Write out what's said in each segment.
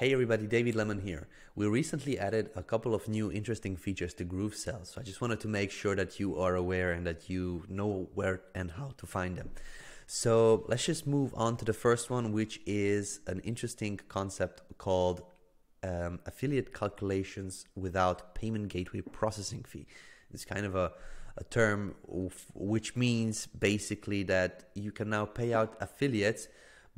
Hey everybody, David Lemon here. We recently added a couple of new interesting features to GrooveSell, so I just wanted to make sure that you are aware and that you know where and how to find them. So let's just move on to the first one, which is an interesting concept called um, affiliate calculations without payment gateway processing fee. It's kind of a, a term which means basically that you can now pay out affiliates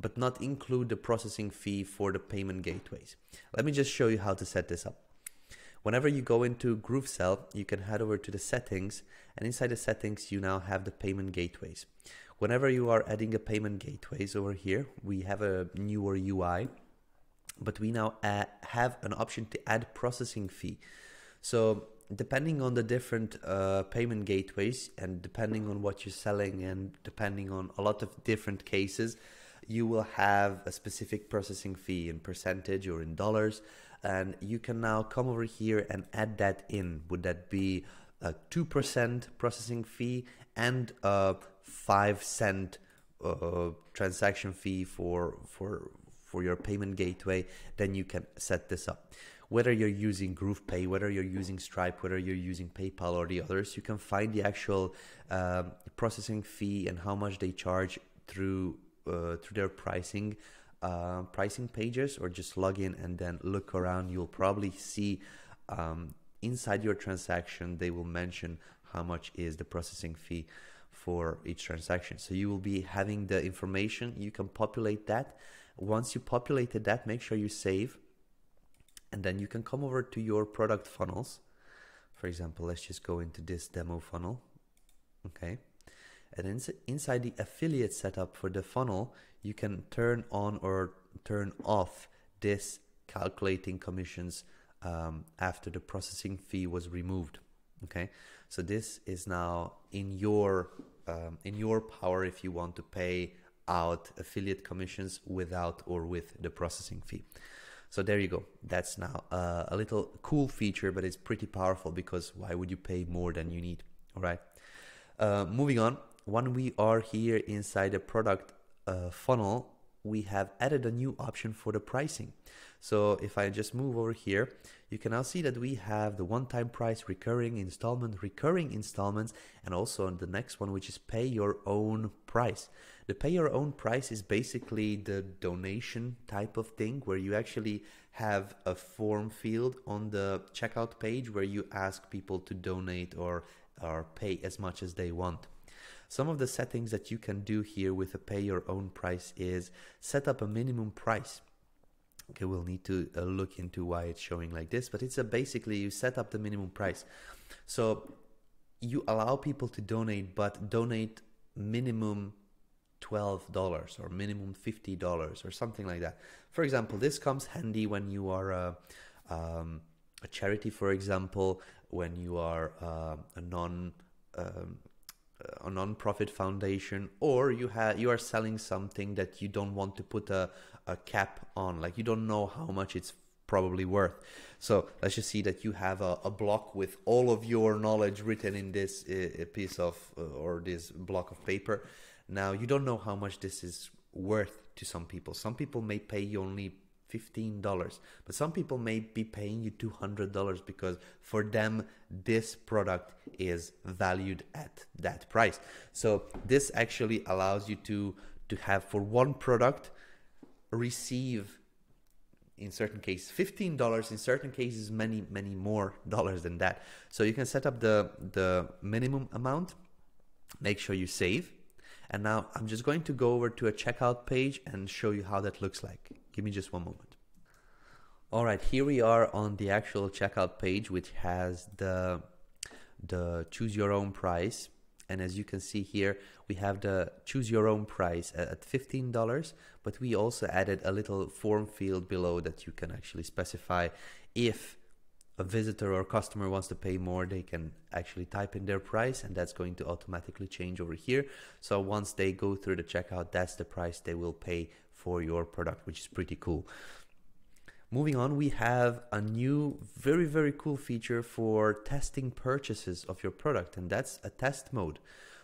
but not include the processing fee for the payment gateways. Let me just show you how to set this up. Whenever you go into GrooveSell, you can head over to the settings and inside the settings you now have the payment gateways. Whenever you are adding a payment gateways over here, we have a newer UI, but we now have an option to add processing fee. So depending on the different uh, payment gateways and depending on what you're selling and depending on a lot of different cases, you will have a specific processing fee in percentage or in dollars. And you can now come over here and add that in. Would that be a 2% processing fee and a 5 cent uh, transaction fee for, for, for your payment gateway? Then you can set this up whether you're using GroovePay, whether you're using Stripe, whether you're using PayPal or the others, you can find the actual um, processing fee and how much they charge through uh, through their pricing uh, pricing pages or just log in and then look around. You'll probably see um, inside your transaction they will mention how much is the processing fee for each transaction. So you will be having the information. You can populate that. Once you populated that make sure you save and then you can come over to your product funnels. For example let's just go into this demo funnel. Okay and ins inside the affiliate setup for the funnel, you can turn on or turn off this calculating commissions um, after the processing fee was removed. Okay, so this is now in your um, in your power if you want to pay out affiliate commissions without or with the processing fee. So there you go. That's now uh, a little cool feature, but it's pretty powerful because why would you pay more than you need? All right. Uh, moving on, when we are here inside the product uh, funnel, we have added a new option for the pricing. So if I just move over here, you can now see that we have the one-time price, recurring installment, recurring installments, and also the next one, which is pay your own price. The pay your own price is basically the donation type of thing where you actually have a form field on the checkout page where you ask people to donate or, or pay as much as they want. Some of the settings that you can do here with a pay your own price is set up a minimum price. Okay, we'll need to uh, look into why it's showing like this, but it's a basically you set up the minimum price. So you allow people to donate, but donate minimum $12 or minimum $50 or something like that. For example, this comes handy when you are a, um, a charity, for example, when you are uh, a non um, a non-profit foundation or you have you are selling something that you don't want to put a, a cap on like you don't know how much it's probably worth. So let's just see that you have a, a block with all of your knowledge written in this uh, piece of uh, or this block of paper. Now you don't know how much this is worth to some people. Some people may pay you only $15 but some people may be paying you $200 because for them this product is valued at that price. So this actually allows you to to have for one product receive in certain cases $15 in certain cases many many more dollars than that. So you can set up the the minimum amount make sure you save. And now I'm just going to go over to a checkout page and show you how that looks like. Give me just one moment. All right, here we are on the actual checkout page, which has the the choose your own price. And as you can see here, we have the choose your own price at $15, but we also added a little form field below that you can actually specify if a visitor or customer wants to pay more, they can actually type in their price and that's going to automatically change over here. So once they go through the checkout, that's the price they will pay for your product, which is pretty cool. Moving on, we have a new, very, very cool feature for testing purchases of your product, and that's a test mode.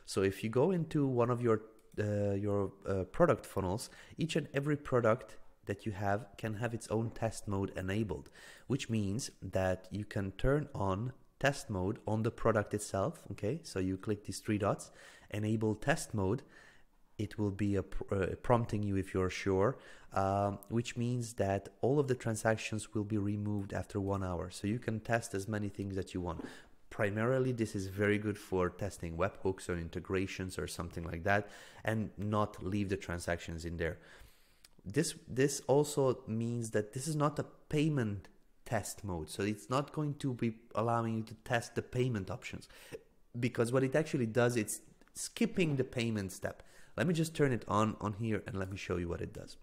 So if you go into one of your uh, your uh, product funnels, each and every product that you have can have its own test mode enabled, which means that you can turn on test mode on the product itself. Okay, so you click these three dots, enable test mode. It will be a, uh, prompting you if you're sure, um, which means that all of the transactions will be removed after one hour. So you can test as many things that you want. Primarily this is very good for testing webhooks or integrations or something like that and not leave the transactions in there. This this also means that this is not a payment test mode. So it's not going to be allowing you to test the payment options because what it actually does it's skipping the payment step let me just turn it on on here and let me show you what it does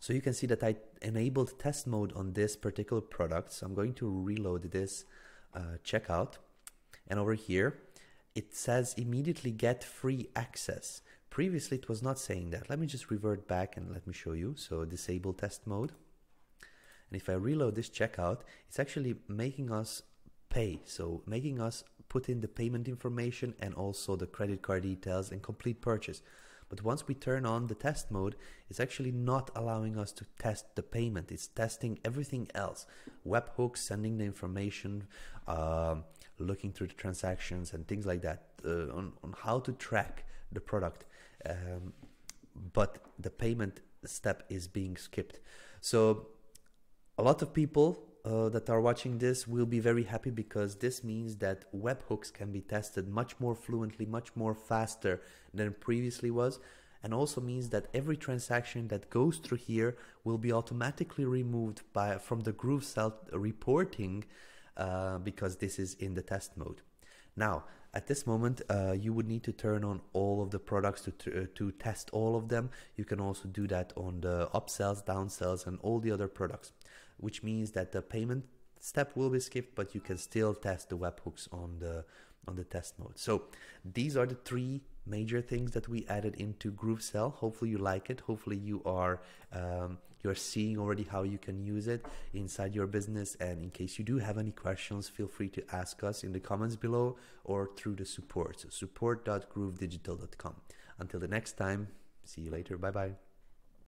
so you can see that I enabled test mode on this particular product so I'm going to reload this uh, checkout. And over here, it says immediately get free access. Previously, it was not saying that. Let me just revert back and let me show you. So disable test mode. And if I reload this checkout, it's actually making us pay. So making us put in the payment information and also the credit card details and complete purchase. But once we turn on the test mode, it's actually not allowing us to test the payment. It's testing everything else. Webhooks, sending the information, uh, looking through the transactions and things like that uh, on, on how to track the product. Um, but the payment step is being skipped. So a lot of people uh, that are watching this will be very happy because this means that webhooks can be tested much more fluently, much more faster than previously was, and also means that every transaction that goes through here will be automatically removed by from the GrooveSell reporting uh, because this is in the test mode. Now, at this moment, uh, you would need to turn on all of the products to, uh, to test all of them. You can also do that on the upsells, downsells, and all the other products, which means that the payment step will be skipped, but you can still test the webhooks on the on the test mode. So these are the three major things that we added into GrooveSell. Hopefully you like it. Hopefully you are um, you're seeing already how you can use it inside your business. And in case you do have any questions, feel free to ask us in the comments below or through the support. So support.groovedigital.com. Until the next time, see you later. Bye bye.